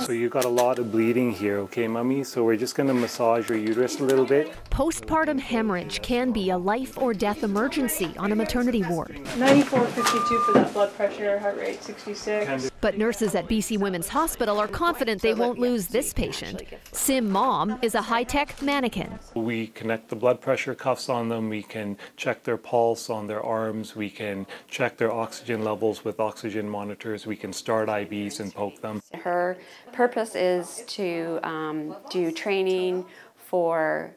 So you've got a lot of bleeding here, okay, mummy? So we're just going to massage your uterus a little bit. Postpartum hemorrhage can be a life or death emergency on a maternity ward. 94.52 for that blood pressure, heart rate 66. But nurses at BC Women's Hospital are confident they won't lose this patient. Sim Mom is a high tech mannequin. We connect the blood pressure cuffs on them. We can check their pulse on their arms. We can check their oxygen levels with oxygen monitors. We can start IVs and poke them. Her purpose is to um, do training for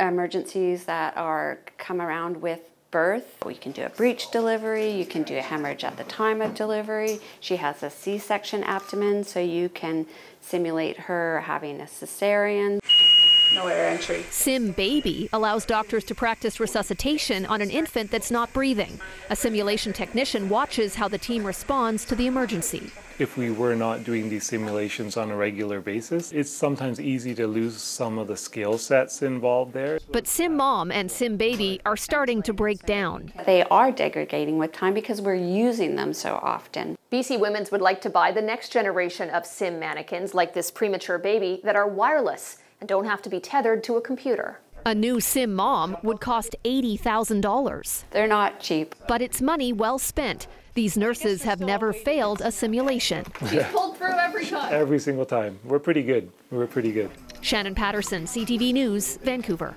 emergencies that are come around with birth. We can do a breech delivery, you can do a hemorrhage at the time of delivery. She has a C-section abdomen, so you can simulate her having a cesarean. No air entry. Sim Baby allows doctors to practice resuscitation on an infant that's not breathing. A simulation technician watches how the team responds to the emergency. If we were not doing these simulations on a regular basis, it's sometimes easy to lose some of the skill sets involved there. But Sim Mom and Sim Baby are starting to break down. They are degrading with time because we're using them so often. BC Women's would like to buy the next generation of Sim mannequins like this premature baby that are wireless and don't have to be tethered to a computer. A new SIM mom would cost $80,000. They're not cheap. But it's money well spent. These nurses have never failed a simulation. She's pulled through every time. Every single time. We're pretty good. We're pretty good. Shannon Patterson, CTV News, Vancouver.